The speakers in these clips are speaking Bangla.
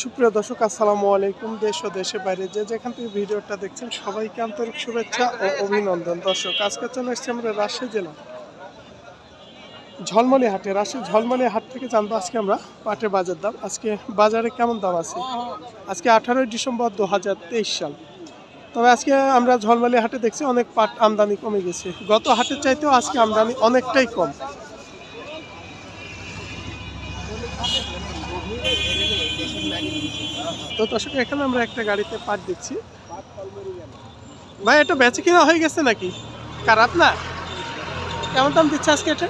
সুপ্রিয় দর্শক, আসসালামু আলাইকুম। দেশ ও দেশের বাইরে যে যেখান থেকে ভিডিওটা দেখছেন, সবাইকে আন্তরিক শুভেচ্ছা ও অভিনন্দন। দর্শক, আজকে চলে এসেছি আমরা রাজশাহী জেলা, ঝলমলি হাটে। রাজশাহী ঝলমলি হাট থেকে জানব আজকে আমরা পাটের বাজার দাম। আজকে বাজারে কেমন দাম আছে? আজকে আঠারোই ডিসেম্বর দু হাজার তেইশ সাল। তবে আজকে আমরা ঝলমলি হাটে দেখছি অনেক পাট আমদানি কমে গেছে। গত হাটের চাইতেও আজকে আমদানি অনেকটাই কম। তো দর্শক এখানে আমরা একটা গাড়িতে পাট দিচ্ছি। ভাই এটা বেচে কিনা হয়ে গেছে নাকি? খারাপ না? কেমন দাম দিচ্ছে আজকে এটা?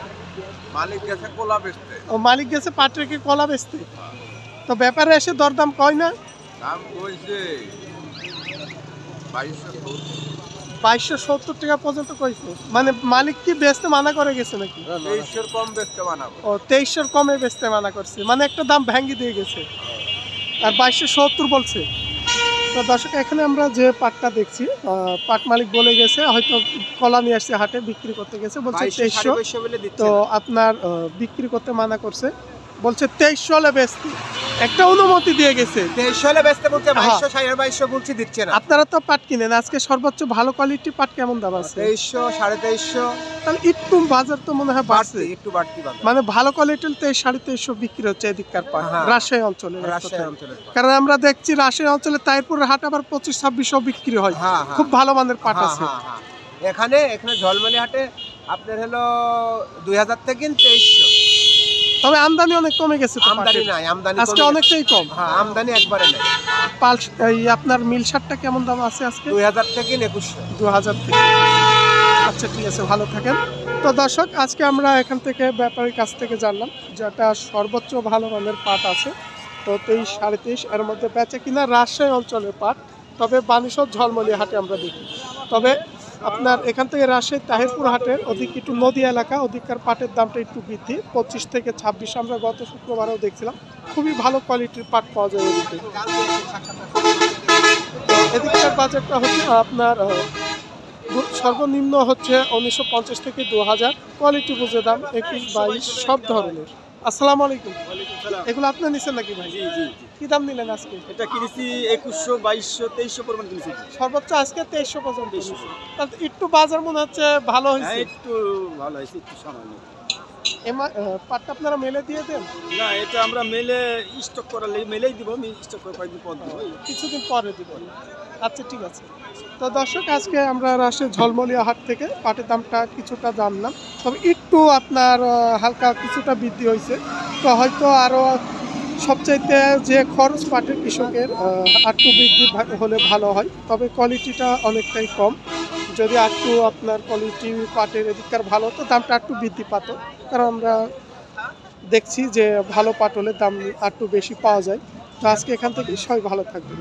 মালিক গেছে কোলা বেচতে। ও মালিক গেছে পাট রেখে কলা বেচতে? তো ব্যাপারে এসে দরদাম কয় না? দাম কইছে বাইশশো সত্তর। টাকা পর্যন্ত কইছে। মানে মালিক কি বেচতে মানা করে গেছে নাকি? তেইশশোর কম বেচতে বানাবো ও তেইশশোর কমে বেচতে মানা করছে। মানে একটা দাম ভেঙে দিয়ে গেছে। আর বাইশশো সত্তর বলছে। তো দর্শক এখানে আমরা যে পাটটা দেখছি আহ, পাট মালিক বলে গেছে হয়তো কলা নিয়ে আসছে হাটে বিক্রি করতে গেছে বলছে তেইশশো। তো আপনার বিক্রি করতে মানা করছে বলছে তেইশশো হলে বেচতে। একটা অনুমতি দিয়ে গেছে। তেইশশো হলে বেচতে বলছে হ্যাঁ। বাইশশো সাড়ে বাইশশো বলছি দিচ্ছে না। আপনারা তো পাট কিনেন আজকে সর্বোচ্চ ভালো কোয়ালিটি পাট কেমন দাম আছে? তেইশশো সাড়ে তেইশশো। তাহলে একটু বাজার তো মনে হয় বাড়ছে। একটু বাড়তি মানে ভালো কোয়ালিটির তো এই সাড়ে তেইশশো বিক্রি হচ্ছে এদিককার পাট হ্যাঁ। রাজশাহী অঞ্চলে রাজশাহী অঞ্চলে কারণ আমরা দেখছি রাজশাহী অঞ্চলে তাইপুরের হাট আবার পঁচিশ ছাব্বিশও বিক্রি হয়। হ্যাঁ। খুব ভালো মানের পাট আছে। এখানে এখানে ঝলমলি হাটে আপনার হলো দুই হাজার থেকে তেইশশো। তবে আমদানি অনেক কমে গেছে আমদানি। নাই আমদানি আজকে অনেকটাই কম। হ্যাঁ আমদানি একবারে নেই। পালস এই আপনার মিল শার্টটা কেমন দাম আছে আজকে? দুই হাজার থেকে একুশশো। দু হাজার থেকে। আচ্ছা ঠিক আছে ভালো থাকেন। তো দর্শক আজকে আমরা এখান থেকে ব্যাপারীর কাছ থেকে জানলাম যেটা সর্বোচ্চ ভালো মানের পাট আছে। তো তেইশ সাড়ে তেইশ এর মধ্যে বেচে কিনা রাজশাহী অঞ্চলের পাট। তবে বানিসর ঝলমলি হাটে আমরা দেখি। তবে আপনার এখান থেকে রাজশাহী তাহিরপুর হাটের ওদিক একটু নদী এলাকা ওদিককার পাটের দামটা একটু বৃদ্ধি। পঁচিশ থেকে ছাব্বিশ আমরা গত শুক্রবারেও দেখছিলাম। খুবই ভালো কোয়ালিটির পাট পাওয়া যায় এদিকে। এদিককার বাজারটা হচ্ছে আপনার সর্বনিম্ন হচ্ছে উনিশশো পঞ্চাশ থেকে দু হাজার। কোয়ালিটি বুঝে দাম একুশ বাইশ, সব ধরনের। আসসালামু আলাইকুম। এগুলো আপনার নিচ্ছেন নাকি ভাই? জি জি কি দাম নিলেন আজকে? এটা কিনেছি একুশশো বাইশশো তেইশশো পরিমাণ কিনেছি। সর্বোচ্চ আজকে তেইশশো পর্যন্ত। একটু বাজার মনে হচ্ছে ভালো হ্যাঁ হয়েছে একটু ভালো হয়েছে একটু সামান্য। পাটটা আপনারা মেলে দিয়ে দেন? না এটা আমরা মেলে স্টক করালে মেলেই দিব আমি স্টক করে কয়েকদিন পর দিব। কিছুদিন পরে দিব। আচ্ছা ঠিক আছে। তো দর্শক আজকে আমরা আসে ঝলমলিয়া হাট থেকে। পাটের দামটা কিছুটা জানলাম। তবে একটু আপনার হালকা কিছুটা বৃদ্ধি হয়েছে। তো হয়তো আরও সবচাইতে যে খরচ পাটের কৃষকের একটু বৃদ্ধি হলে ভালো হয়। তবে কোয়ালিটিটা অনেকটাই কম। যদি একটু আপনার কোয়ালিটি পাটের এদিককার ভালো তো দামটা একটু বৃদ্ধি পাত। কারণ আমরা দেখছি যে ভালো পাট হলে দাম একটু বেশি পাওয়া যায়। তো আজকে এখান থেকে সবাই ভালো থাকবে